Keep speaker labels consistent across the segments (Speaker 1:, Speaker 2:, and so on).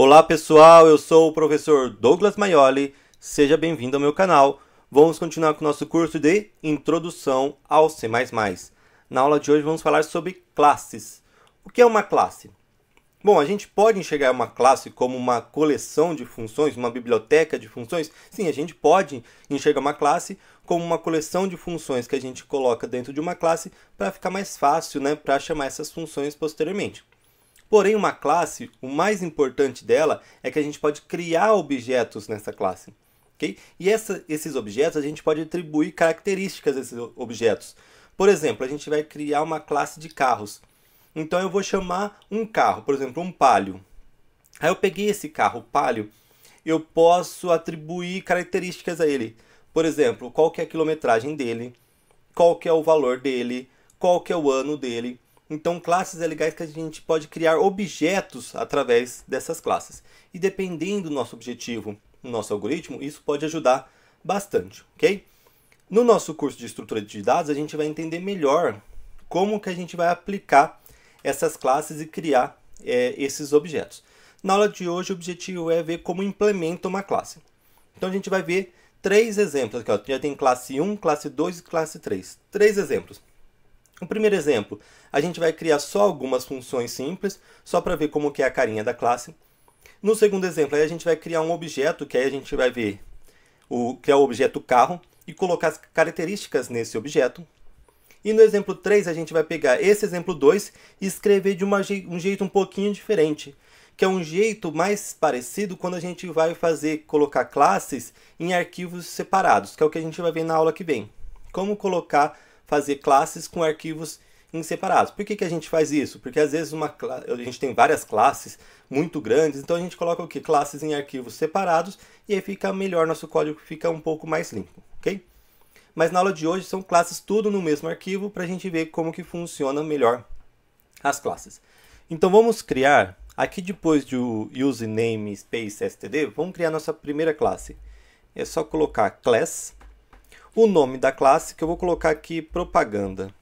Speaker 1: Olá pessoal, eu sou o professor Douglas Maioli, seja bem-vindo ao meu canal. Vamos continuar com o nosso curso de Introdução ao C++. Na aula de hoje vamos falar sobre classes. O que é uma classe? Bom, a gente pode enxergar uma classe como uma coleção de funções, uma biblioteca de funções? Sim, a gente pode enxergar uma classe como uma coleção de funções que a gente coloca dentro de uma classe para ficar mais fácil né, para chamar essas funções posteriormente. Porém, uma classe, o mais importante dela é que a gente pode criar objetos nessa classe. Okay? E essa, esses objetos a gente pode atribuir características a esses objetos. Por exemplo, a gente vai criar uma classe de carros. Então eu vou chamar um carro, por exemplo, um Palio. Aí eu peguei esse carro Palio, eu posso atribuir características a ele. Por exemplo, qual que é a quilometragem dele, qual que é o valor dele, qual que é o ano dele. Então, classes é legais que a gente pode criar objetos através dessas classes. E dependendo do nosso objetivo, no nosso algoritmo, isso pode ajudar bastante, ok? No nosso curso de estrutura de dados, a gente vai entender melhor como que a gente vai aplicar essas classes e criar é, esses objetos. Na aula de hoje, o objetivo é ver como implementa uma classe. Então, a gente vai ver três exemplos aqui. Ó. Já tem classe 1, classe 2 e classe 3. Três exemplos. O primeiro exemplo, a gente vai criar só algumas funções simples, só para ver como que é a carinha da classe. No segundo exemplo, aí a gente vai criar um objeto, que aí a gente vai ver o que é o objeto carro e colocar as características nesse objeto. E no exemplo 3, a gente vai pegar esse exemplo 2 e escrever de uma, um jeito um pouquinho diferente, que é um jeito mais parecido quando a gente vai fazer colocar classes em arquivos separados, que é o que a gente vai ver na aula que vem. Como colocar fazer classes com arquivos em separados. Por que, que a gente faz isso? Porque às vezes uma, a gente tem várias classes muito grandes, então a gente coloca o que? Classes em arquivos separados e aí fica melhor, nosso código fica um pouco mais limpo, ok? Mas na aula de hoje são classes tudo no mesmo arquivo para a gente ver como que funciona melhor as classes. Então vamos criar, aqui depois do username space std, vamos criar nossa primeira classe. É só colocar class o nome da classe, que eu vou colocar aqui propaganda.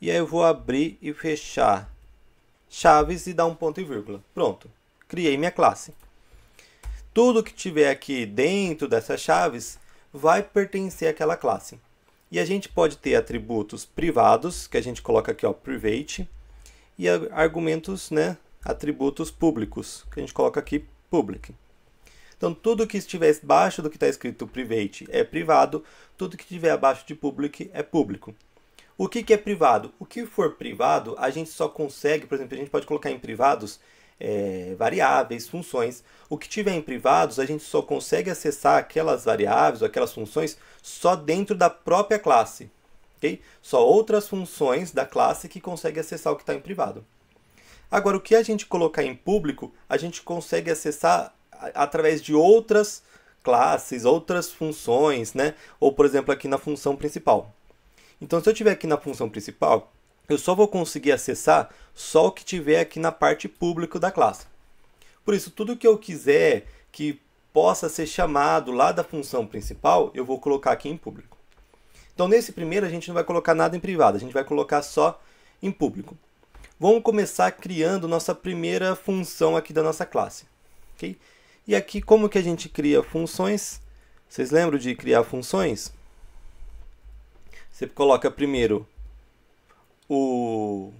Speaker 1: E aí eu vou abrir e fechar chaves e dar um ponto e vírgula. Pronto, criei minha classe. Tudo que tiver aqui dentro dessas chaves vai pertencer àquela classe. E a gente pode ter atributos privados, que a gente coloca aqui, ó, private, e argumentos, né, atributos públicos, que a gente coloca aqui public. Então, tudo que estiver abaixo do que está escrito private é privado, tudo que estiver abaixo de public é público. O que, que é privado? O que for privado, a gente só consegue, por exemplo, a gente pode colocar em privados é, variáveis, funções. O que tiver em privados, a gente só consegue acessar aquelas variáveis ou aquelas funções só dentro da própria classe. Okay? Só outras funções da classe que conseguem acessar o que está em privado. Agora, o que a gente colocar em público, a gente consegue acessar através de outras classes, outras funções, né? Ou, por exemplo, aqui na função principal. Então, se eu tiver aqui na função principal, eu só vou conseguir acessar só o que tiver aqui na parte pública da classe. Por isso, tudo que eu quiser que possa ser chamado lá da função principal, eu vou colocar aqui em público. Então, nesse primeiro, a gente não vai colocar nada em privado, a gente vai colocar só em público. Vamos começar criando nossa primeira função aqui da nossa classe. Okay? E aqui, como que a gente cria funções? Vocês lembram de criar funções? Você coloca primeiro o,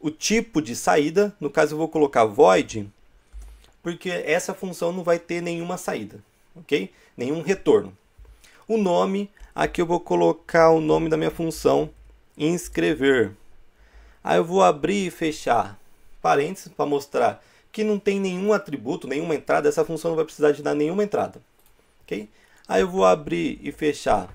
Speaker 1: o tipo de saída. No caso, eu vou colocar void, porque essa função não vai ter nenhuma saída, ok? Nenhum retorno. O nome, aqui eu vou colocar o nome da minha função inscrever. Aí eu vou abrir e fechar parênteses para mostrar que não tem nenhum atributo, nenhuma entrada, essa função não vai precisar de dar nenhuma entrada. ok? Aí eu vou abrir e fechar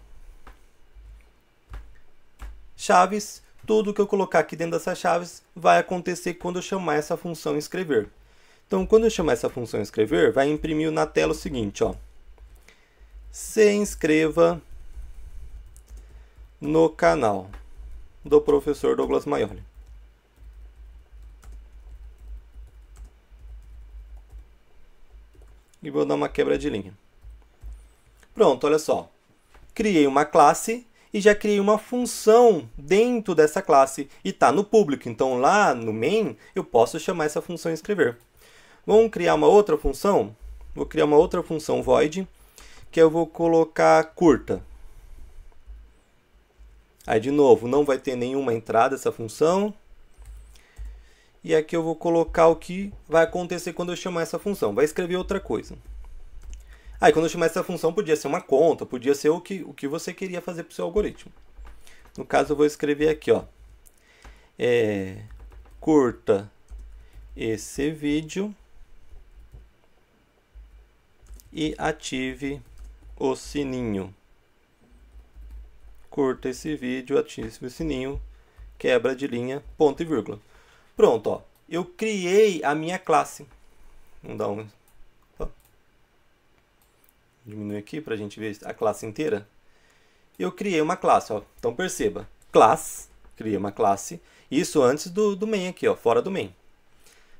Speaker 1: chaves. Tudo que eu colocar aqui dentro dessas chaves vai acontecer quando eu chamar essa função escrever. Então, quando eu chamar essa função escrever, vai imprimir na tela o seguinte, ó. Se inscreva no canal do professor Douglas Maioli. E vou dar uma quebra de linha. Pronto, olha só. Criei uma classe e já criei uma função dentro dessa classe e está no público. Então lá no main eu posso chamar essa função escrever. Vamos criar uma outra função? Vou criar uma outra função void que eu vou colocar curta. Aí de novo, não vai ter nenhuma entrada essa função. E aqui eu vou colocar o que vai acontecer quando eu chamar essa função. Vai escrever outra coisa. Aí quando eu chamar essa função, podia ser uma conta, podia ser o que, o que você queria fazer para o seu algoritmo. No caso, eu vou escrever aqui, ó. É, curta esse vídeo e ative o sininho. Curta esse vídeo, ative o sininho, quebra de linha, ponto e vírgula. Pronto, ó. Eu criei a minha classe. Vamos dar um diminuir aqui para a gente ver a classe inteira. Eu criei uma classe, ó. então perceba, class, criei uma classe, isso antes do, do main aqui, ó, fora do main.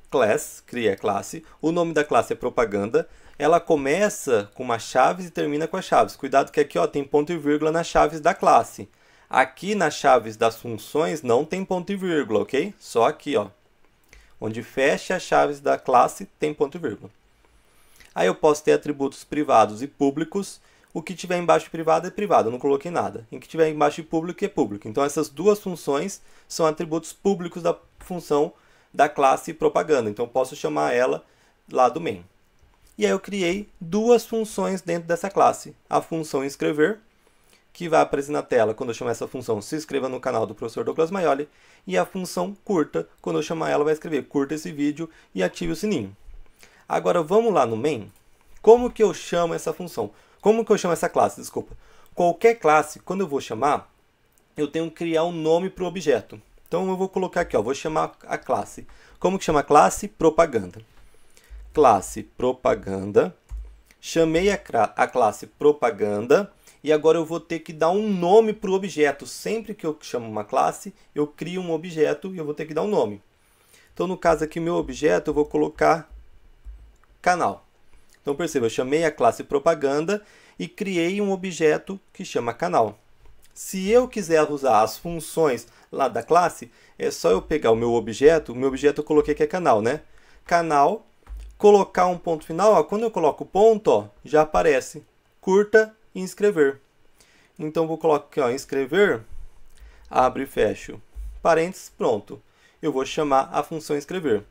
Speaker 1: Class, criei a classe, o nome da classe é propaganda, ela começa com uma chaves e termina com as chaves. Cuidado que aqui ó, tem ponto e vírgula nas chaves da classe. Aqui nas chaves das funções não tem ponto e vírgula, ok? Só aqui, ó. Onde fecha as chaves da classe tem ponto e vírgula. Aí eu posso ter atributos privados e públicos. O que tiver embaixo de privado é privado, eu não coloquei nada. O que tiver embaixo de público é público. Então essas duas funções são atributos públicos da função da classe propaganda. Então eu posso chamar ela lá do main. E aí eu criei duas funções dentro dessa classe. A função escrever, que vai aparecer na tela quando eu chamar essa função, se inscreva no canal do professor Douglas Maioli. E a função curta, quando eu chamar ela, vai escrever curta esse vídeo e ative o sininho. Agora vamos lá no main. Como que eu chamo essa função? Como que eu chamo essa classe? Desculpa. Qualquer classe, quando eu vou chamar, eu tenho que criar um nome para o objeto. Então eu vou colocar aqui, ó, vou chamar a classe. Como que chama a classe? Propaganda. Classe propaganda. Chamei a, a classe propaganda e agora eu vou ter que dar um nome para o objeto. Sempre que eu chamo uma classe, eu crio um objeto e eu vou ter que dar um nome. Então no caso aqui, meu objeto, eu vou colocar canal. Então perceba, eu chamei a classe propaganda e criei um objeto que chama canal. Se eu quiser usar as funções lá da classe, é só eu pegar o meu objeto, o meu objeto eu coloquei que é canal, né? Canal, colocar um ponto final, ó, quando eu coloco o ponto, ó, já aparece curta e inscrever. Então vou colocar aqui, ó, inscrever, abre e fecho, parênteses, pronto. Eu vou chamar a função inscrever.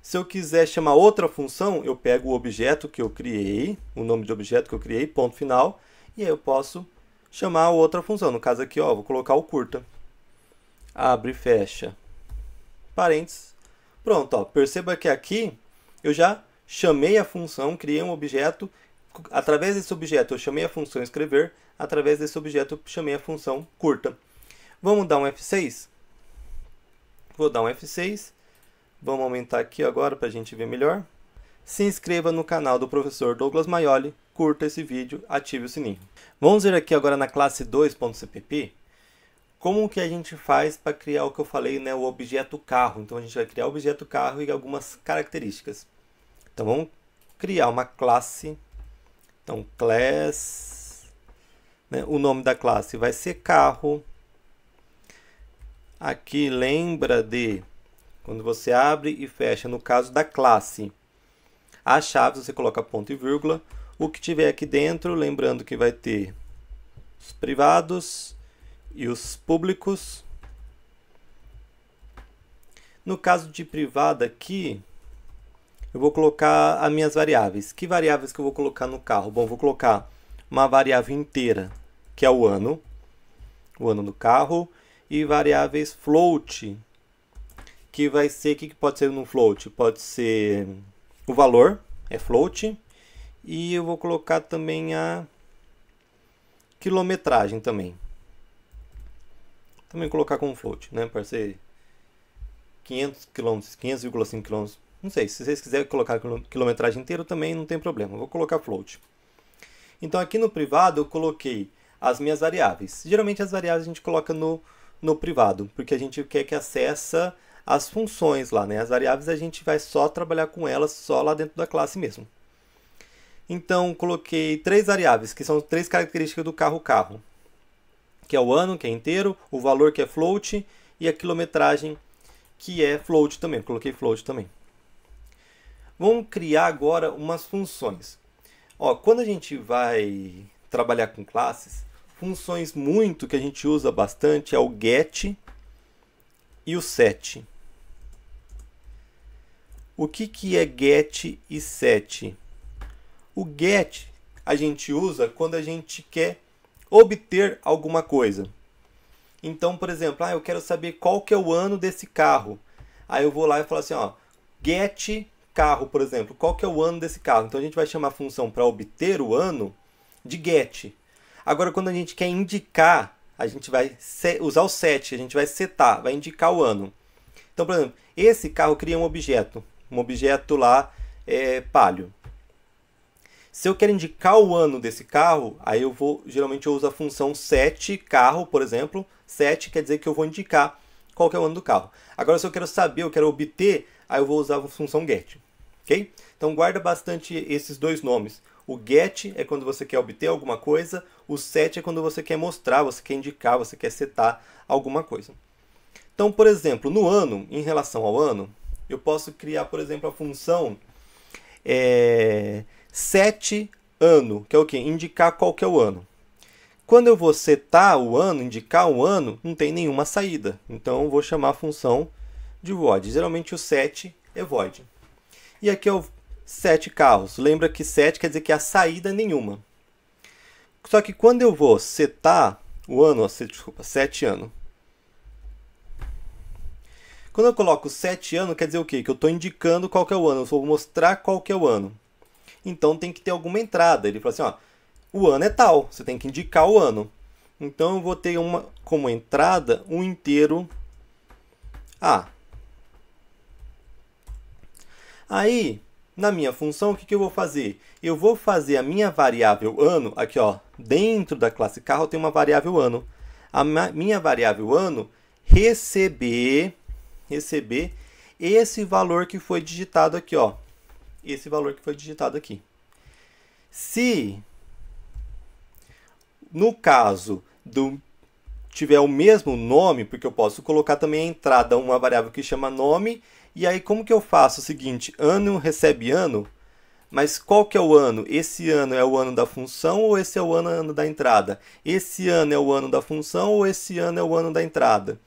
Speaker 1: Se eu quiser chamar outra função, eu pego o objeto que eu criei, o nome de objeto que eu criei, ponto final, e aí eu posso chamar outra função. No caso aqui, ó, vou colocar o curta. Abre e fecha. Parênteses. Pronto, ó, perceba que aqui eu já chamei a função, criei um objeto. Através desse objeto eu chamei a função escrever, através desse objeto eu chamei a função curta. Vamos dar um F6? Vou dar um F6 Vamos aumentar aqui agora para a gente ver melhor. Se inscreva no canal do professor Douglas Maioli, curta esse vídeo, ative o sininho. Vamos ver aqui agora na classe 2.cpp como que a gente faz para criar o que eu falei, né, o objeto carro. Então a gente vai criar o objeto carro e algumas características. Então vamos criar uma classe. Então class, né, o nome da classe vai ser carro. Aqui lembra de quando você abre e fecha, no caso da classe, as chaves você coloca ponto e vírgula. O que tiver aqui dentro, lembrando que vai ter os privados e os públicos. No caso de privado aqui, eu vou colocar as minhas variáveis. Que variáveis que eu vou colocar no carro? Bom, vou colocar uma variável inteira, que é o ano, o ano do carro, e variáveis float, que vai ser, o que, que pode ser no float? Pode ser o valor, é float, e eu vou colocar também a quilometragem também. Também colocar como float, né? Pode ser 500 km, 500,5 km. Não sei, se vocês quiserem colocar quilometragem inteira também não tem problema. Vou colocar float. Então aqui no privado eu coloquei as minhas variáveis. Geralmente as variáveis a gente coloca no, no privado, porque a gente quer que acessa as funções lá, né? As variáveis a gente vai só trabalhar com elas só lá dentro da classe mesmo. Então, coloquei três variáveis, que são três características do carro-carro. que é o ano, que é inteiro, o valor, que é float, e a quilometragem, que é float também. Coloquei float também. Vamos criar agora umas funções. Ó, quando a gente vai trabalhar com classes, funções muito que a gente usa bastante é o get e o set. O que, que é get e set? O get a gente usa quando a gente quer obter alguma coisa. Então, por exemplo, ah, eu quero saber qual que é o ano desse carro. Aí eu vou lá e falo assim, ó, get carro, por exemplo, qual que é o ano desse carro? Então a gente vai chamar a função para obter o ano de get. Agora, quando a gente quer indicar, a gente vai usar o set, a gente vai setar, vai indicar o ano. Então, por exemplo, esse carro cria um objeto, um objeto lá é, palio. Se eu quero indicar o ano desse carro, aí eu vou, geralmente eu uso a função set carro, por exemplo. Set quer dizer que eu vou indicar qual é o ano do carro. Agora, se eu quero saber, eu quero obter, aí eu vou usar a função get. Ok? Então guarda bastante esses dois nomes. O get é quando você quer obter alguma coisa, o set é quando você quer mostrar, você quer indicar, você quer setar alguma coisa. Então, por exemplo, no ano, em relação ao ano, eu posso criar, por exemplo, a função é, set ano, que é o que? Indicar qual que é o ano. Quando eu vou setar o ano, indicar o ano, não tem nenhuma saída. Então, eu vou chamar a função de void. Geralmente o set é void. E aqui é o sete carros. Lembra que sete quer dizer que a saída nenhuma. Só que quando eu vou setar o ano, desculpa, sete anos. Quando eu coloco sete anos, quer dizer o quê? Que eu estou indicando qual que é o ano. Eu vou mostrar qual que é o ano. Então tem que ter alguma entrada. Ele fala assim, ó, o ano é tal. Você tem que indicar o ano. Então eu vou ter uma como entrada um inteiro A. Aí, na minha função, o que, que eu vou fazer? Eu vou fazer a minha variável ano, aqui ó, dentro da classe carro tem uma variável ano. A minha variável ano receber, receber esse valor que foi digitado aqui, ó. Esse valor que foi digitado aqui. Se no caso do tiver o mesmo nome, porque eu posso colocar também a entrada uma variável que chama nome e aí como que eu faço o seguinte? Ano recebe ano, mas qual que é o ano? Esse ano é o ano da função ou esse é o ano da entrada? Esse ano é o ano da função ou esse ano é o ano da entrada? O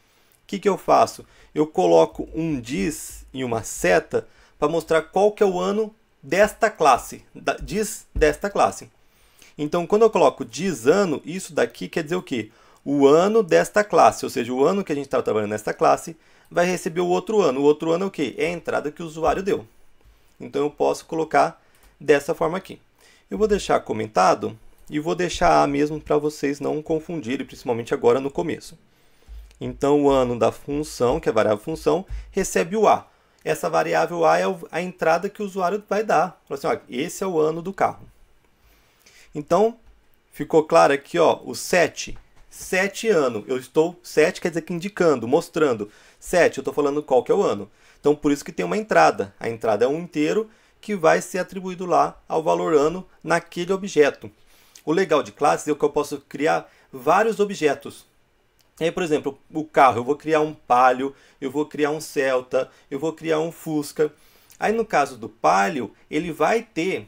Speaker 1: que, que eu faço? Eu coloco um diz e uma seta para mostrar qual que é o ano desta classe, da, diz desta classe. Então, quando eu coloco diz ano, isso daqui quer dizer o quê? O ano desta classe, ou seja, o ano que a gente está trabalhando nesta classe, vai receber o outro ano. O outro ano é o quê? É a entrada que o usuário deu. Então eu posso colocar dessa forma aqui. Eu vou deixar comentado e vou deixar A mesmo para vocês não confundirem, principalmente agora no começo. Então o ano da função, que é a variável função, recebe o A. Essa variável A é a entrada que o usuário vai dar. Assim, ó, esse é o ano do carro. Então, ficou claro aqui ó, o 7. 7 ano. Eu estou 7 quer dizer que indicando, mostrando 7, eu estou falando qual que é o ano. Então, por isso que tem uma entrada. A entrada é um inteiro que vai ser atribuído lá ao valor ano naquele objeto. O legal de classes é que eu posso criar vários objetos. Aí, por exemplo, o carro, eu vou criar um Palio, eu vou criar um Celta, eu vou criar um Fusca. Aí, no caso do Palio, ele vai ter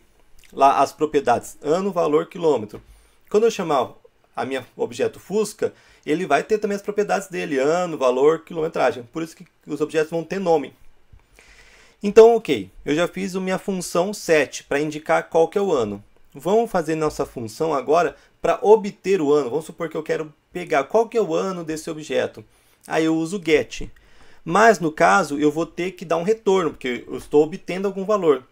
Speaker 1: lá as propriedades ano, valor, quilômetro. Quando eu chamar a minha objeto Fusca, ele vai ter também as propriedades dele, ano, valor, quilometragem. Por isso que os objetos vão ter nome. Então, ok, eu já fiz a minha função set para indicar qual que é o ano. Vamos fazer nossa função agora para obter o ano. Vamos supor que eu quero pegar qual que é o ano desse objeto. Aí eu uso get. Mas no caso eu vou ter que dar um retorno, porque eu estou obtendo algum valor.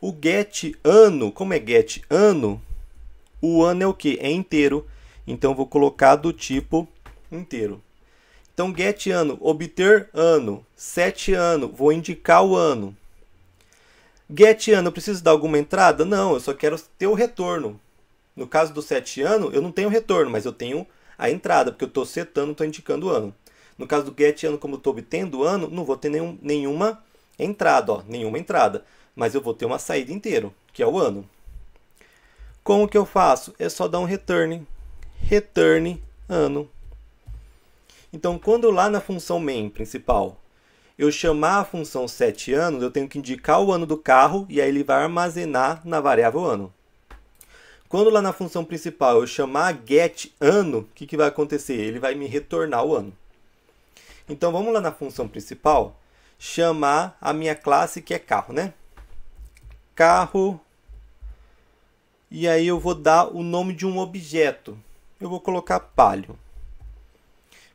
Speaker 1: O get ano, como é get ano, o ano é o que? É inteiro. Então vou colocar do tipo inteiro. Então, get ano, obter ano, set ano, vou indicar o ano. Get ano, eu preciso dar alguma entrada? Não, eu só quero ter o retorno. No caso do set ano, eu não tenho retorno, mas eu tenho a entrada, porque eu estou setando, estou indicando o ano. No caso do get ano, como eu estou obtendo o ano, não vou ter nenhum, nenhuma entrada, ó, nenhuma entrada. Mas eu vou ter uma saída inteira, que é o ano. Como que eu faço? É só dar um return. Return ano. Então, quando lá na função main principal eu chamar a função 7 anos, eu tenho que indicar o ano do carro e aí ele vai armazenar na variável ano. Quando lá na função principal eu chamar get ano, o que, que vai acontecer? Ele vai me retornar o ano. Então vamos lá na função principal, chamar a minha classe que é carro, né? Carro. E aí eu vou dar o nome de um objeto. Eu vou colocar palio.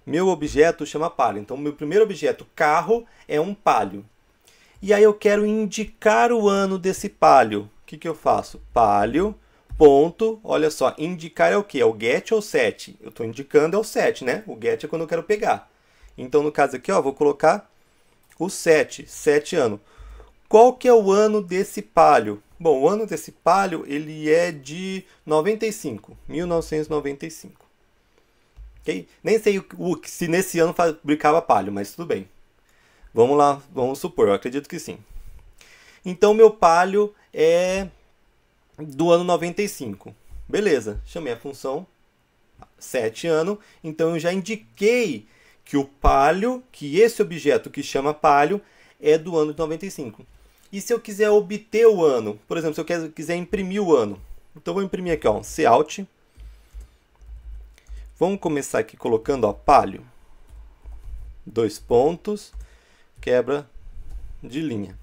Speaker 1: Meu objeto chama palio. Então, meu primeiro objeto, carro, é um palio. E aí eu quero indicar o ano desse palio. O que, que eu faço? Palio, ponto, olha só, indicar é o que? É o get ou set? Eu estou indicando é o set, né? O get é quando eu quero pegar. Então, no caso aqui, ó, vou colocar o 7, 7 ano. Qual que é o ano desse palio? Bom, o ano desse palio, ele é de 95, 1995. Okay? Nem sei o, se nesse ano fabricava palho, mas tudo bem. Vamos lá, vamos supor, eu acredito que sim. Então, meu palio é do ano 95. Beleza, chamei a função 7 ano, então eu já indiquei que o palio, que esse objeto que chama palio, é do ano de 95. E se eu quiser obter o ano, por exemplo, se eu quiser imprimir o ano, então vou imprimir aqui, ó, Cout Vamos começar aqui colocando ó, palio. Dois pontos, quebra de linha.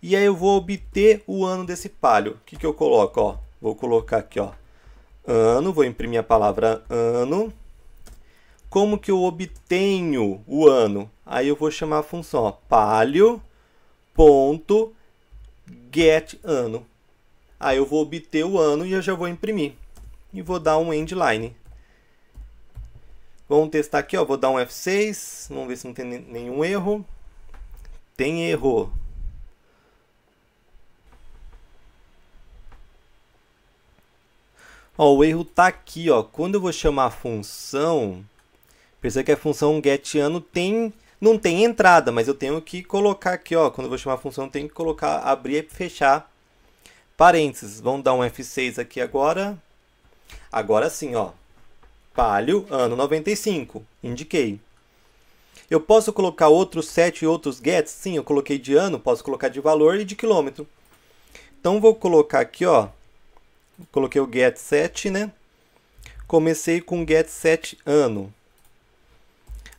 Speaker 1: E aí eu vou obter o ano desse palio. O que, que eu coloco? Ó, vou colocar aqui, ó, ano, vou imprimir a palavra ano. Como que eu obtenho o ano? Aí eu vou chamar a função ó, palio ponto get ano. Aí eu vou obter o ano e eu já vou imprimir. E vou dar um endline. Vamos testar aqui, ó. Vou dar um F6. Vamos ver se não tem nenhum erro. Tem erro. Ó, o erro tá aqui, ó. Quando eu vou chamar a função, perceba que a função getAno tem não tem entrada, mas eu tenho que colocar aqui, ó, quando eu vou chamar a função, tenho que colocar abrir e fechar parênteses. Vamos dar um F6 aqui agora. Agora sim, ó. Palio, ano 95. Indiquei. Eu posso colocar outros set e outros gets? Sim, eu coloquei de ano, posso colocar de valor e de quilômetro. Então, vou colocar aqui, ó. Coloquei o get set, né? Comecei com get set ano.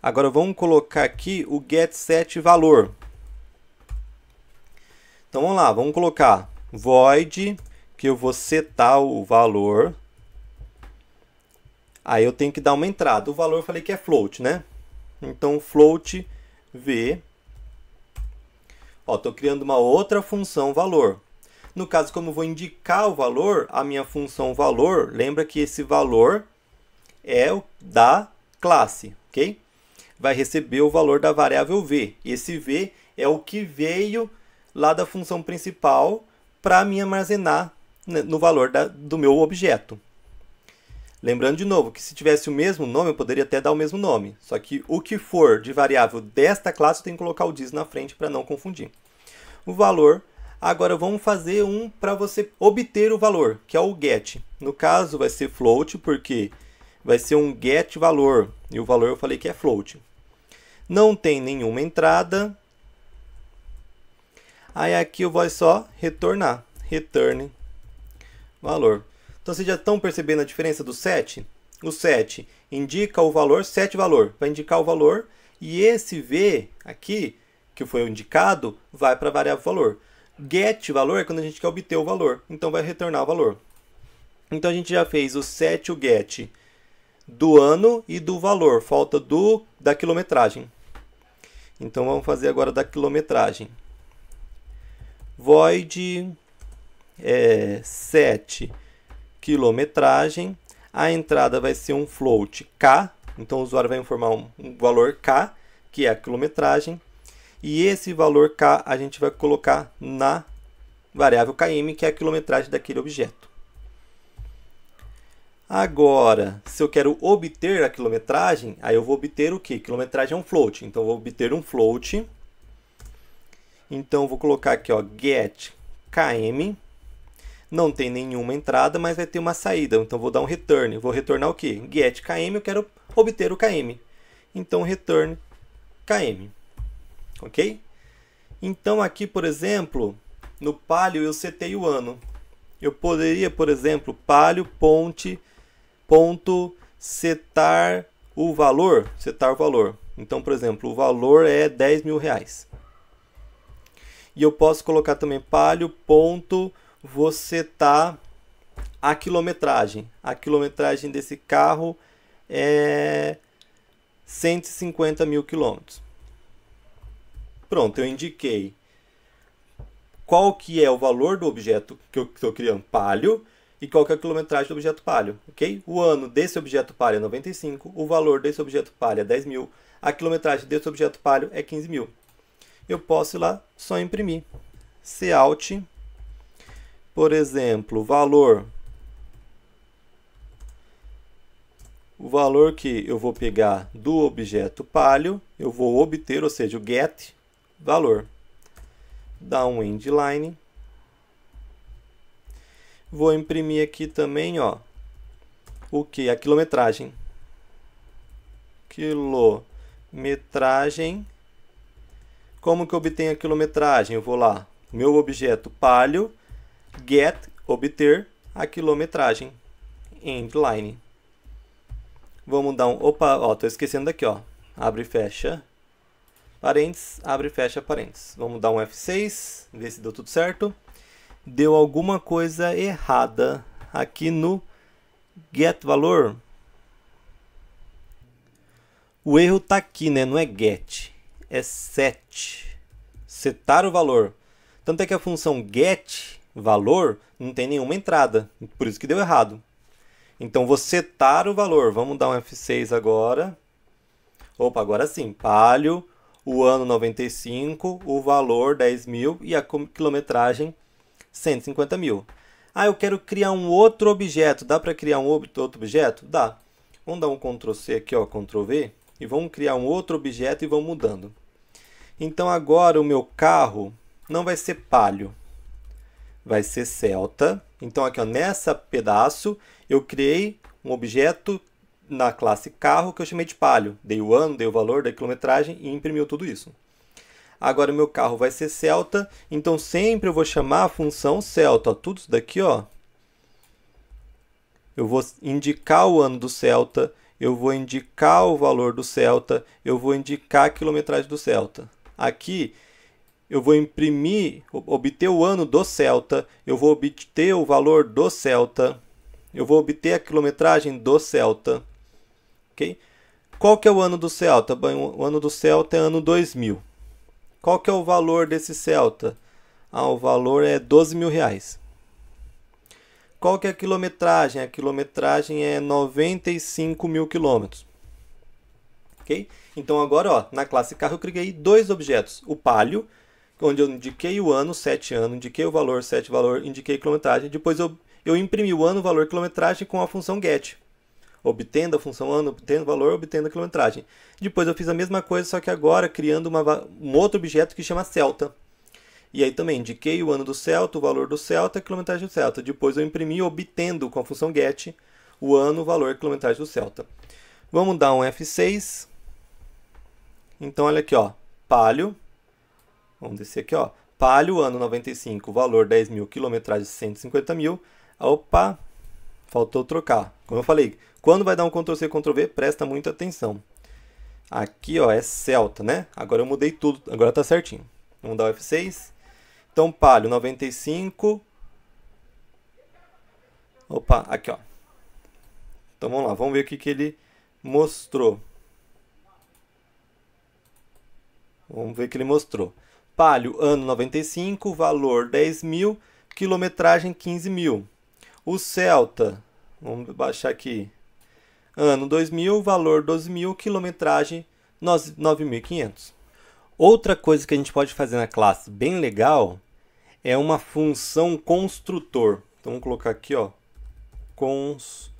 Speaker 1: Agora, vamos colocar aqui o get set valor. Então, vamos lá. Vamos colocar void, que eu vou setar o valor Aí eu tenho que dar uma entrada. O valor eu falei que é float, né? Então, float v. Estou criando uma outra função valor. No caso, como eu vou indicar o valor, a minha função valor, lembra que esse valor é o da classe, ok? Vai receber o valor da variável v. Esse v é o que veio lá da função principal para me armazenar né, no valor da, do meu objeto. Lembrando de novo que se tivesse o mesmo nome, eu poderia até dar o mesmo nome. Só que o que for de variável desta classe, eu tenho que colocar o dis na frente para não confundir. O valor, agora vamos fazer um para você obter o valor, que é o get. No caso, vai ser float, porque vai ser um get valor. E o valor eu falei que é float. Não tem nenhuma entrada. Aí aqui eu vou só retornar. Return valor. Então vocês já estão percebendo a diferença do set? O set indica o valor, set valor, vai indicar o valor, e esse V aqui, que foi indicado, vai para a variável valor. Get valor é quando a gente quer obter o valor, então vai retornar o valor. Então a gente já fez o set o get do ano e do valor, falta do da quilometragem. Então vamos fazer agora da quilometragem. Void é, set quilometragem. A entrada vai ser um float K, então o usuário vai informar um, um valor K, que é a quilometragem. E esse valor K a gente vai colocar na variável km, que é a quilometragem daquele objeto. Agora, se eu quero obter a quilometragem, aí eu vou obter o que? Quilometragem é um float, então eu vou obter um float. Então, vou colocar aqui, ó, get km não tem nenhuma entrada, mas vai ter uma saída. Então vou dar um return. Vou retornar o quê? Get KM, eu quero obter o KM. então return km, ok? Então aqui, por exemplo, no palio eu setei o ano. Eu poderia, por exemplo, palio ponte ponto setar o valor, setar o valor. Então, por exemplo, o valor é 10 mil reais. E eu posso colocar também palio ponto você tá a quilometragem. A quilometragem desse carro é 150 mil quilômetros. Pronto, eu indiquei qual que é o valor do objeto que eu estou criando palio e qual é a quilometragem do objeto palio, ok? O ano desse objeto palio é 95, o valor desse objeto palio é 10 mil, a quilometragem desse objeto palio é 15 mil. Eu posso ir lá só imprimir. Cout, por exemplo, valor o valor que eu vou pegar do objeto palio, eu vou obter, ou seja, o get valor. Dá um endline. Vou imprimir aqui também, ó, o que? A quilometragem. Quilometragem. Como que eu obtenho a quilometragem? Eu vou lá, meu objeto palio, get, obter a quilometragem. Endline. Vamos dar um... Opa, ó, tô esquecendo daqui, ó. Abre e fecha parênteses, abre e fecha parênteses. Vamos dar um F6, ver se deu tudo certo. Deu alguma coisa errada aqui no get valor. O erro está aqui, né? Não é get, é set. Setar o valor. Tanto é que a função get valor não tem nenhuma entrada, por isso que deu errado. Então vou setar o valor. Vamos dar um F6 agora. Opa, agora sim. Palio o ano 95, o valor 10 mil e a quilometragem 150 mil. Ah, eu quero criar um outro objeto. Dá para criar um outro objeto? Dá. Vamos dar um Ctrl C aqui, ó, Ctrl V, e vamos criar um outro objeto e vamos mudando. Então agora o meu carro não vai ser Palio, vai ser Celta. Então aqui ó, nessa pedaço eu criei um objeto na classe carro que eu chamei de palio. Dei o ano, dei o valor, dei a quilometragem e imprimiu tudo isso. Agora meu carro vai ser Celta, então sempre eu vou chamar a função Celta. Tudo isso daqui, ó, eu vou indicar o ano do Celta, eu vou indicar o valor do Celta, eu vou indicar a quilometragem do Celta. Aqui eu vou imprimir, obter o ano do Celta, eu vou obter o valor do Celta, eu vou obter a quilometragem do Celta ok? Qual que é o ano do Celta? Bem, o ano do Celta é ano 2000. Qual que é o valor desse Celta? Ah, o valor é 12 mil reais. Qual que é a quilometragem? A quilometragem é 95 mil quilômetros. Ok? Então agora, ó, na classe carro eu criei dois objetos. O palio, onde eu indiquei o ano, 7 anos, indiquei o valor, 7 valor, indiquei a quilometragem. Depois eu, eu imprimi o ano, valor, quilometragem com a função get obtendo a função ano, obtendo valor, obtendo a quilometragem. Depois eu fiz a mesma coisa, só que agora criando uma, um outro objeto que chama Celta. E aí também indiquei o ano do Celta, o valor do Celta, a quilometragem do Celta. Depois eu imprimi obtendo com a função get o ano, o valor a quilometragem do Celta. Vamos dar um F6. Então olha aqui, ó, Palio. Vamos descer aqui, ó. Palio, ano 95, valor 10 mil, quilometragem 150 mil. Opa, faltou trocar. Como eu falei, quando vai dar um Ctrl C, Ctrl V, presta muita atenção. Aqui ó, é Celta, né? Agora eu mudei tudo, agora está certinho. Vamos dar o F6. Então, Palio 95. Opa, aqui ó. Então vamos lá, vamos ver o que, que ele mostrou. Vamos ver o que ele mostrou. Palio, ano 95, valor 10 mil, quilometragem 15 mil. O Celta, vamos baixar aqui, Ano 2000, valor 12.000, quilometragem 9.500. Outra coisa que a gente pode fazer na classe bem legal é uma função construtor. Então vamos colocar aqui, ó, construtor.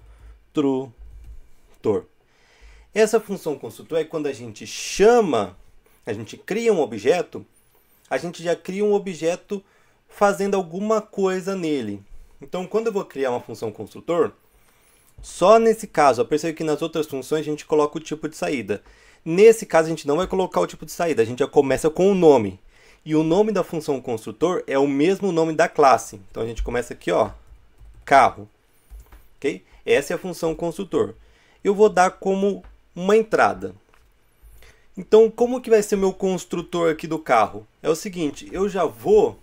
Speaker 1: Essa função construtor é quando a gente chama, a gente cria um objeto, a gente já cria um objeto fazendo alguma coisa nele. Então, quando eu vou criar uma função construtor, só nesse caso, eu percebo que nas outras funções a gente coloca o tipo de saída. Nesse caso, a gente não vai colocar o tipo de saída, a gente já começa com o nome. E o nome da função construtor é o mesmo nome da classe. Então, a gente começa aqui, ó, carro. Ok? Essa é a função construtor. Eu vou dar como uma entrada. Então, como que vai ser meu construtor aqui do carro? É o seguinte, eu já vou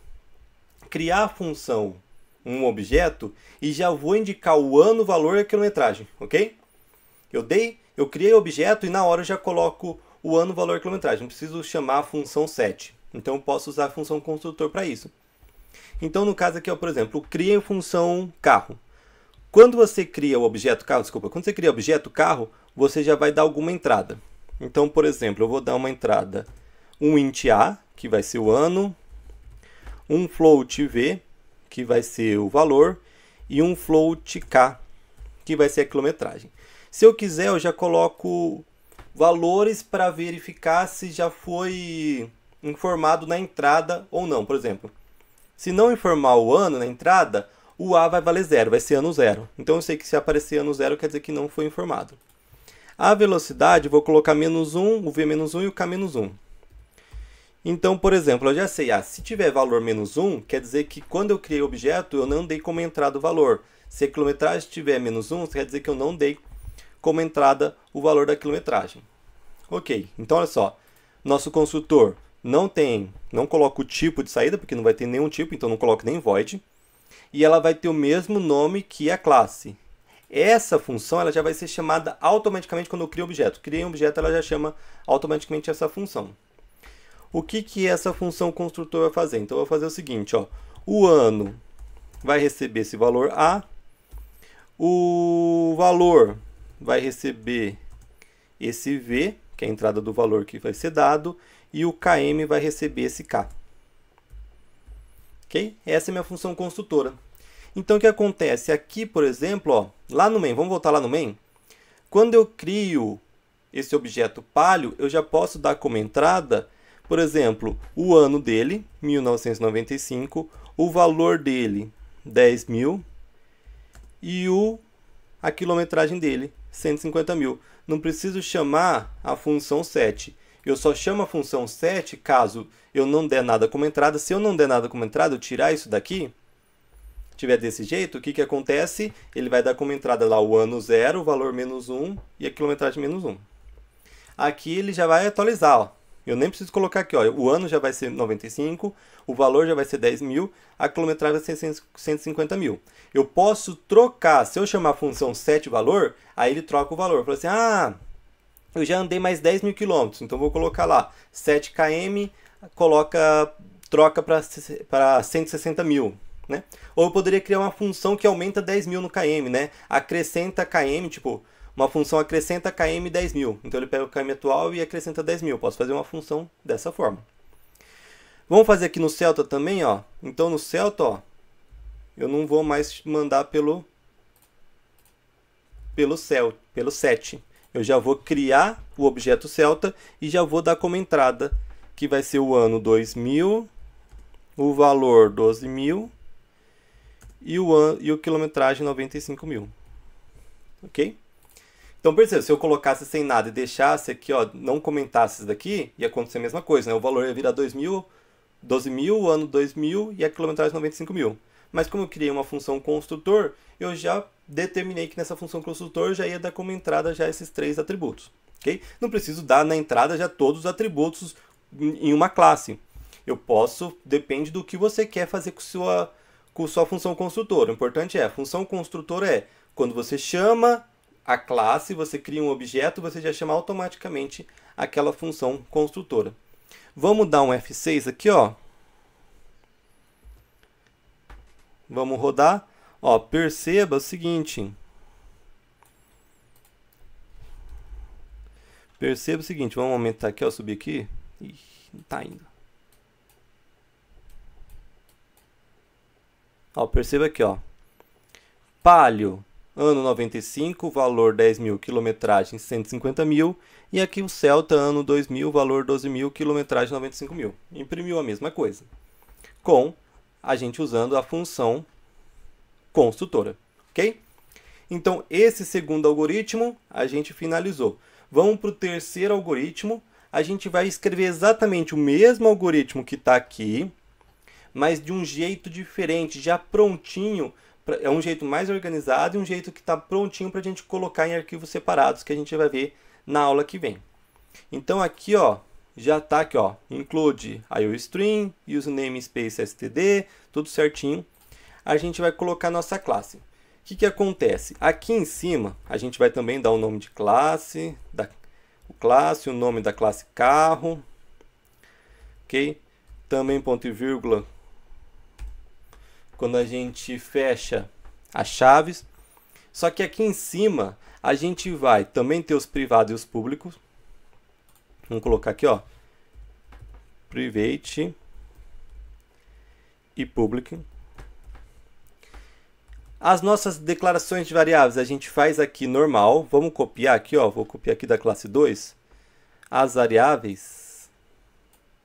Speaker 1: criar a função um objeto e já vou indicar o ano, valor e a quilometragem, ok? Eu dei, eu criei o objeto e na hora eu já coloco o ano, valor e quilometragem. Não preciso chamar a função set. Então eu posso usar a função construtor para isso. Então no caso aqui, ó, por exemplo, criei a função carro. Quando você cria o objeto carro, desculpa, quando você cria o objeto carro, você já vai dar alguma entrada. Então, por exemplo, eu vou dar uma entrada um int a, que vai ser o ano, um float v, que vai ser o valor, e um float k, que vai ser a quilometragem. Se eu quiser, eu já coloco valores para verificar se já foi informado na entrada ou não. Por exemplo, se não informar o ano na entrada, o A vai valer zero, vai ser ano zero. Então eu sei que se aparecer ano zero quer dizer que não foi informado. A velocidade, vou colocar menos 1, o V menos 1 e o K menos 1. Então, por exemplo, eu já sei, ah, se tiver valor menos 1, quer dizer que quando eu criei o objeto, eu não dei como entrada o valor. Se a quilometragem tiver menos 1, quer dizer que eu não dei como entrada o valor da quilometragem. Ok, então olha só, nosso construtor não tem, não coloca o tipo de saída, porque não vai ter nenhum tipo, então não coloca nem void. E ela vai ter o mesmo nome que a classe. Essa função ela já vai ser chamada automaticamente quando eu crio um objeto. Criei um objeto, ela já chama automaticamente essa função. O que, que essa função construtor vai fazer? Então, eu vou fazer o seguinte, ó, o ano vai receber esse valor A, o valor vai receber esse V, que é a entrada do valor que vai ser dado, e o KM vai receber esse K. Ok? Essa é a minha função construtora. Então, o que acontece? Aqui, por exemplo, ó, lá no main, vamos voltar lá no main. Quando eu crio esse objeto palio, eu já posso dar como entrada por exemplo, o ano dele, 1995, o valor dele, 10 mil, e o, a quilometragem dele, 150 mil. Não preciso chamar a função set. Eu só chamo a função set caso eu não der nada como entrada. Se eu não der nada como entrada, eu tirar isso daqui, tiver desse jeito, o que, que acontece? Ele vai dar como entrada lá o ano 0, o valor menos 1 e a quilometragem menos 1. Aqui ele já vai atualizar, ó. Eu nem preciso colocar aqui, ó, o ano já vai ser 95, o valor já vai ser 10 mil, a quilometragem vai ser 150 mil. Eu posso trocar, se eu chamar a função set valor, aí ele troca o valor. Fala assim, ah, eu já andei mais 10 mil quilômetros, então vou colocar lá 7 km, coloca, troca para 160 mil. Né? Ou eu poderia criar uma função que aumenta 10 mil no km, né? acrescenta km, tipo, uma função acrescenta km 10 mil. Então ele pega o km atual e acrescenta 10 mil. Posso fazer uma função dessa forma. Vamos fazer aqui no Celta também, ó. Então no Celta, ó, eu não vou mais mandar pelo pelo cel, pelo set. Eu já vou criar o objeto Celta e já vou dar como entrada que vai ser o ano 2000, o valor 12.000 e o ano e o quilometragem 95 mil. OK? Então perceba, se eu colocasse sem nada e deixasse aqui, ó, não comentasse isso daqui, ia acontecer a mesma coisa, né? O valor ia virar 2 mil, 12 mil, ano 2 mil e a quilometragem 95 mil. Mas como eu criei uma função construtor, eu já determinei que nessa função construtor já ia dar como entrada já esses três atributos. ok? Não preciso dar na entrada já todos os atributos em uma classe. Eu posso, depende do que você quer fazer com sua, com sua função construtora. O importante é, a função construtora é quando você chama a classe, você cria um objeto, você já chama automaticamente aquela função construtora. Vamos dar um F6 aqui, ó. Vamos rodar. Ó, perceba o seguinte. Perceba o seguinte, vamos aumentar aqui, ó, subir aqui. Ih, não tá indo. Ó, perceba aqui, ó. Palio ano 95, valor 10 mil, quilometragem 150 mil. E aqui o Celta, ano 2000, valor 12 mil, quilometragem 95 mil. Imprimiu a mesma coisa, com a gente usando a função construtora, ok? Então, esse segundo algoritmo a gente finalizou. Vamos para o terceiro algoritmo. A gente vai escrever exatamente o mesmo algoritmo que está aqui, mas de um jeito diferente, já prontinho. É um jeito mais organizado e um jeito que está prontinho para a gente colocar em arquivos separados, que a gente vai ver na aula que vem. Então aqui, ó, já está aqui, ó, include IOStream, username space std, tudo certinho. A gente vai colocar nossa classe. O que, que acontece? Aqui em cima, a gente vai também dar o nome de classe, da, o classe, o nome da classe carro, ok? Também ponto e vírgula quando a gente fecha as chaves. Só que aqui em cima a gente vai também ter os privados e os públicos. Vamos colocar aqui, ó, private e public. As nossas declarações de variáveis a gente faz aqui normal. Vamos copiar aqui, ó. Vou copiar aqui da classe 2. As variáveis,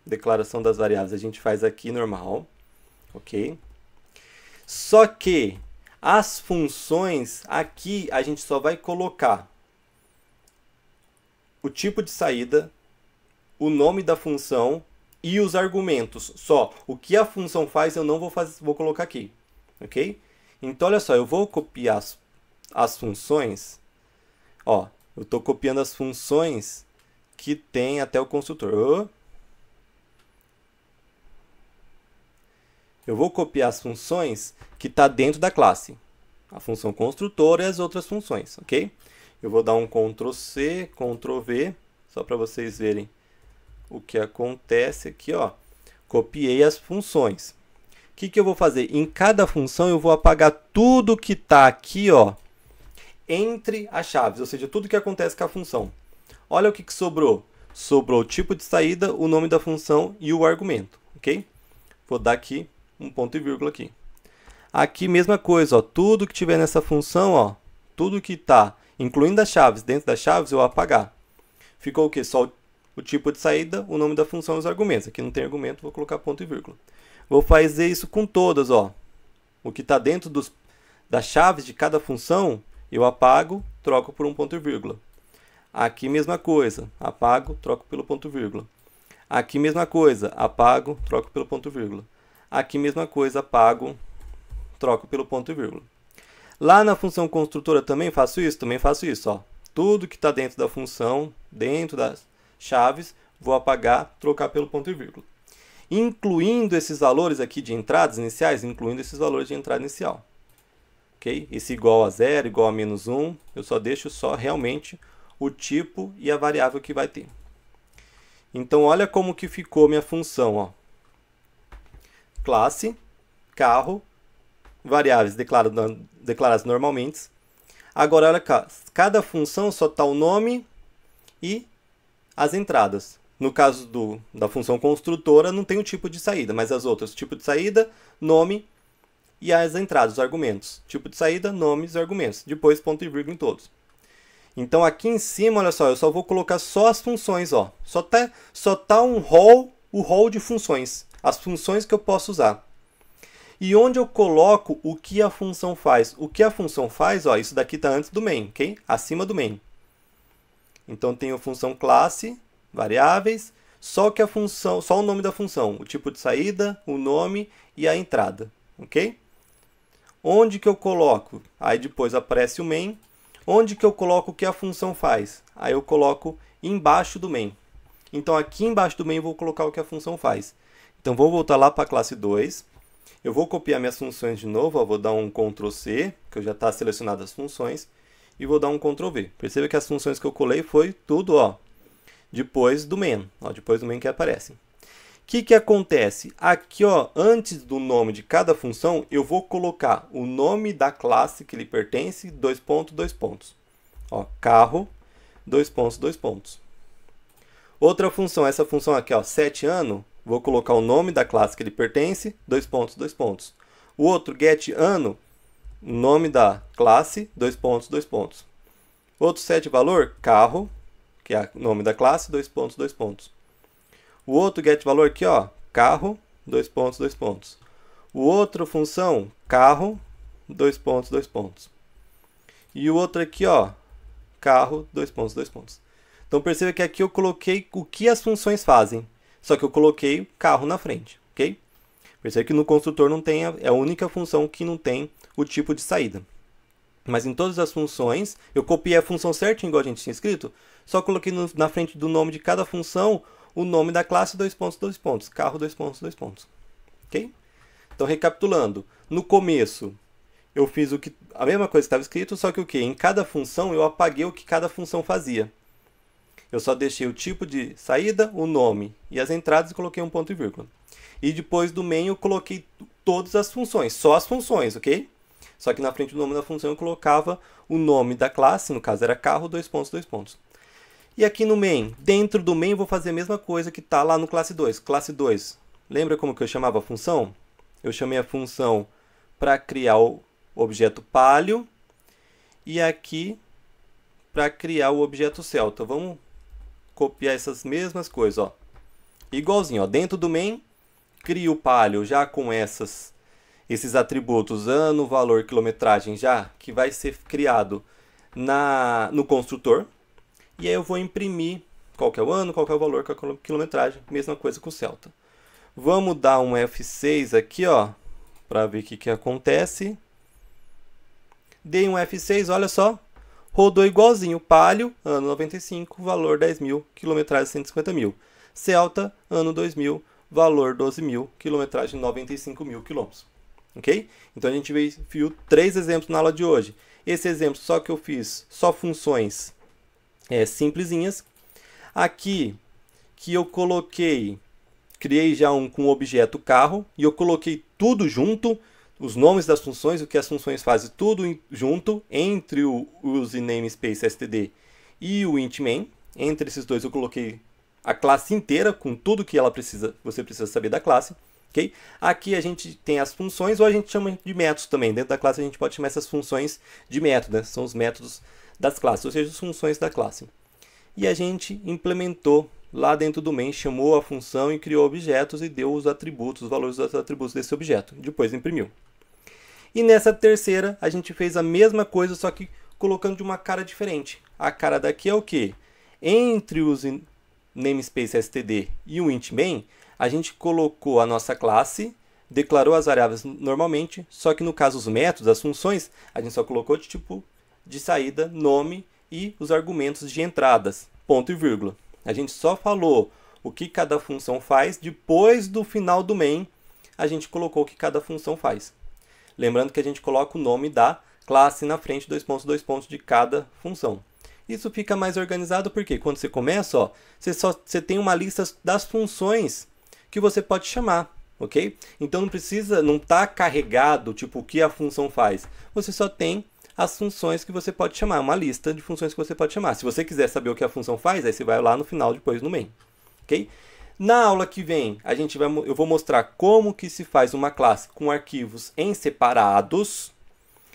Speaker 1: declaração das variáveis, a gente faz aqui normal. Ok? Só que as funções, aqui a gente só vai colocar o tipo de saída, o nome da função e os argumentos. Só o que a função faz eu não vou, fazer, vou colocar aqui. Ok? Então, olha só, eu vou copiar as, as funções. Ó, eu estou copiando as funções que tem até o construtor. Eu vou copiar as funções que está dentro da classe. A função construtor e as outras funções, ok? Eu vou dar um Ctrl C, Ctrl V, só para vocês verem o que acontece aqui, ó. Copiei as funções que, que eu vou fazer? Em cada função eu vou apagar tudo que está aqui ó, entre as chaves, ou seja, tudo que acontece com a função. Olha o que, que sobrou. Sobrou o tipo de saída, o nome da função e o argumento. ok? Vou dar aqui um ponto e vírgula aqui. Aqui mesma coisa, ó, tudo que tiver nessa função, ó, tudo que está, incluindo as chaves, dentro das chaves, eu vou apagar. Ficou o que? Só o, o tipo de saída, o nome da função e os argumentos. Aqui não tem argumento, vou colocar ponto e vírgula. Vou fazer isso com todas, ó. O que está dentro dos, das chaves de cada função, eu apago, troco por um ponto e vírgula. Aqui mesma coisa, apago, troco pelo ponto vírgula. Aqui mesma coisa, apago, troco pelo ponto vírgula. Aqui mesma coisa, apago, troco pelo ponto e vírgula. Lá na função construtora também faço isso, também faço isso, ó. Tudo que está dentro da função, dentro das chaves, vou apagar, trocar pelo ponto e vírgula incluindo esses valores aqui de entradas iniciais, incluindo esses valores de entrada inicial. Ok? Esse igual a zero, igual a menos 1, eu só deixo só realmente o tipo e a variável que vai ter. Então, olha como que ficou minha função. Ó. Classe, carro, variáveis declaradas, normalmente. Agora, olha cá, cada função só está o nome e as entradas. No caso do, da função construtora, não tem o tipo de saída, mas as outras, tipo de saída, nome e as entradas, os argumentos. Tipo de saída, nomes e argumentos. Depois ponto e vírgula em todos. Então aqui em cima, olha só, eu só vou colocar só as funções, ó. Só tá, só tá um rol, o rol de funções, as funções que eu posso usar. E onde eu coloco o que a função faz? O que a função faz, ó, isso daqui está antes do main, ok? Acima do main. Então tenho função classe, variáveis, só que a função, só o nome da função, o tipo de saída, o nome e a entrada, ok? Onde que eu coloco? Aí depois aparece o main. Onde que eu coloco o que a função faz? Aí eu coloco embaixo do main. Então aqui embaixo do main eu vou colocar o que a função faz. Então vou voltar lá para a classe 2. Eu vou copiar minhas funções de novo, ó, vou dar um Ctrl C, que eu já está selecionado as funções, e vou dar um Ctrl V. Perceba que as funções que eu colei foi tudo, ó, depois do main, ó, depois do main que aparece. O que, que acontece? Aqui, ó, antes do nome de cada função, eu vou colocar o nome da classe que lhe pertence, dois pontos, dois pontos. Ó, carro, dois pontos, dois pontos. Outra função, essa função aqui, ó, 7 ano, vou colocar o nome da classe que ele pertence, dois pontos, dois pontos. O outro, get ano, nome da classe, dois pontos, dois pontos. Outro set valor, carro, que é o nome da classe, dois pontos, dois pontos. O outro get valor aqui, ó, carro, dois pontos, dois pontos. O outro função, carro, dois pontos, dois pontos. E o outro aqui, ó, carro, dois pontos, dois pontos. Então perceba que aqui eu coloquei o que as funções fazem, só que eu coloquei carro na frente, ok? Perceba que no construtor não tem, é a única função que não tem o tipo de saída. Mas em todas as funções, eu copiei a função certinho, igual a gente tinha escrito, só coloquei no, na frente do nome de cada função o nome da classe, dois pontos, dois pontos, carro, dois pontos, dois pontos. Ok? Então, recapitulando, no começo eu fiz o que a mesma coisa que estava escrito, só que o que? Em cada função eu apaguei o que cada função fazia. Eu só deixei o tipo de saída, o nome e as entradas e coloquei um ponto e vírgula. E depois do main eu coloquei todas as funções, só as funções, ok? Só que na frente do nome da função eu colocava o nome da classe, no caso era carro, dois pontos, dois pontos. E aqui no main, dentro do main eu vou fazer a mesma coisa que está lá no classe 2. Classe 2, lembra como que eu chamava a função? Eu chamei a função para criar o objeto palio e aqui para criar o objeto celta. Vamos copiar essas mesmas coisas, ó. Igualzinho, ó, dentro do main, crio o palio já com essas esses atributos ano, valor, quilometragem já que vai ser criado na no construtor. E aí eu vou imprimir qual é o ano, qual é o valor, qual é a quilometragem, mesma coisa com o Celta. Vamos dar um F6 aqui, ó, para ver o que, que acontece. Dei um F6, olha só, rodou igualzinho. Palio, ano 95, valor 10 mil, quilometragem 150 mil. Celta, ano 2000, valor 12 mil, quilometragem 95 mil quilômetros. Ok? Então a gente viu três exemplos na aula de hoje. Esse exemplo só que eu fiz só funções é, simplesinhas. Aqui que eu coloquei, criei já um com objeto carro e eu coloquei tudo junto, os nomes das funções, o que as funções fazem, tudo junto entre o use namespace std e o int main. Entre esses dois eu coloquei a classe inteira com tudo que ela precisa, você precisa saber da classe. Okay? Aqui a gente tem as funções, ou a gente chama de métodos também. Dentro da classe a gente pode chamar essas funções de método, né? são os métodos das classes, ou seja, as funções da classe. E a gente implementou lá dentro do main, chamou a função e criou objetos e deu os atributos, os valores dos atributos desse objeto. Depois imprimiu. E nessa terceira, a gente fez a mesma coisa, só que colocando de uma cara diferente. A cara daqui é o que? Entre os namespace std e o int main, a gente colocou a nossa classe, declarou as variáveis normalmente, só que no caso os métodos, as funções, a gente só colocou de tipo de saída, nome e os argumentos de entradas, ponto e vírgula. A gente só falou o que cada função faz, depois do final do main, a gente colocou o que cada função faz. Lembrando que a gente coloca o nome da classe na frente, dois pontos, dois pontos de cada função. Isso fica mais organizado porque quando você começa, ó, você, só, você tem uma lista das funções que você pode chamar, ok? Então não precisa, não está carregado, tipo, o que a função faz. Você só tem as funções que você pode chamar, uma lista de funções que você pode chamar. Se você quiser saber o que a função faz, aí você vai lá no final, depois no main, ok? Na aula que vem, a gente vai, eu vou mostrar como que se faz uma classe com arquivos em separados,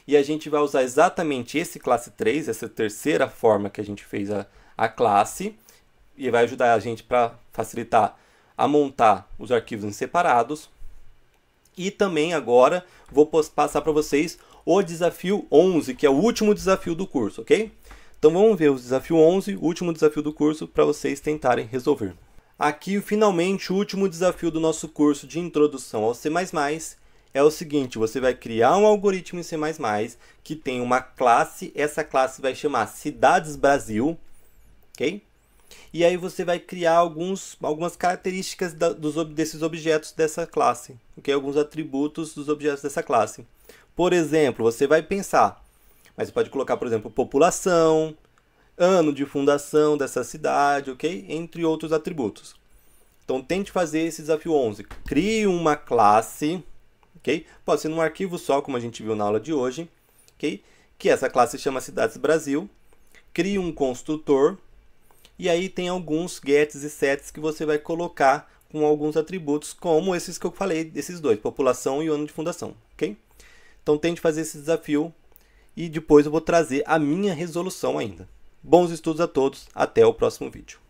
Speaker 1: e a gente vai usar exatamente esse classe 3, essa terceira forma que a gente fez a, a classe, e vai ajudar a gente para facilitar a montar os arquivos em separados. E também agora vou passar para vocês o desafio 11, que é o último desafio do curso, ok? Então vamos ver o desafio 11, o último desafio do curso, para vocês tentarem resolver. Aqui, finalmente, o último desafio do nosso curso de introdução ao C++ é o seguinte, você vai criar um algoritmo em C++ que tem uma classe, essa classe vai chamar Cidades Brasil, ok? E aí você vai criar alguns, algumas características da, dos, desses objetos dessa classe, ok? Alguns atributos dos objetos dessa classe. Por exemplo, você vai pensar, mas pode colocar, por exemplo, população, ano de fundação dessa cidade, ok? Entre outros atributos. Então, tente fazer esse desafio 11. Crie uma classe, ok? Pode ser num arquivo só, como a gente viu na aula de hoje, ok? Que essa classe chama Cidades Brasil. Crie um construtor. E aí tem alguns gets e sets que você vai colocar com alguns atributos, como esses que eu falei, esses dois, população e ano de fundação, ok? Então tente fazer esse desafio e depois eu vou trazer a minha resolução ainda. Bons estudos a todos, até o próximo vídeo.